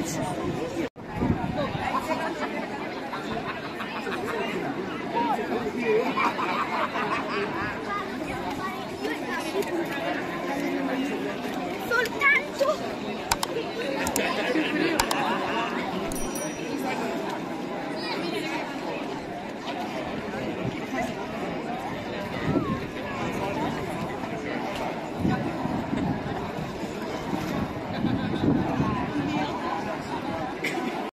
It's